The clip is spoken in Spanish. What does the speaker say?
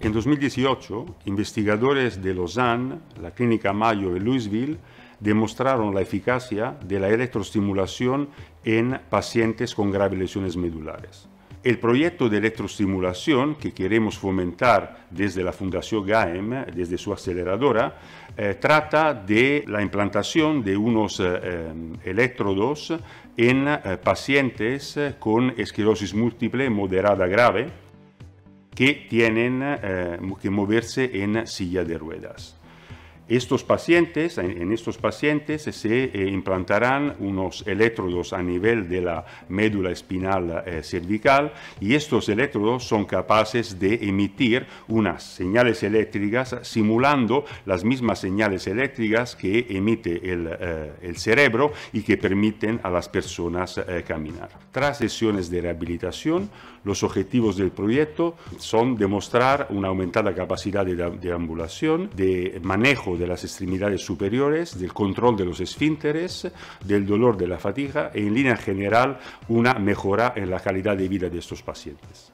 2018, investigadores de Lausanne, la Clínica Mayo de Louisville, demostraron la eficacia de la electroestimulación en pacientes con graves lesiones medulares. El proyecto de electroestimulación que queremos fomentar desde la Fundación GAEM, desde su aceleradora, eh, trata de la implantación de unos eh, eh, electrodos en pacientes con esclerosis múltiple moderada grave que tienen que moverse en silla de ruedas. Estos pacientes, en estos pacientes se eh, implantarán unos electrodos a nivel de la médula espinal eh, cervical y estos electrodos son capaces de emitir unas señales eléctricas simulando las mismas señales eléctricas que emite el, eh, el cerebro y que permiten a las personas caminar. Tras sesiones de rehabilitación, los objetivos del proyecto son demostrar una aumentada capacidad de, de ambulación, de manejo de las extremidades superiores, del control de los esfínteres, del dolor de la fatiga e en línea general una mejora en la calidad de vida de estos pacientes.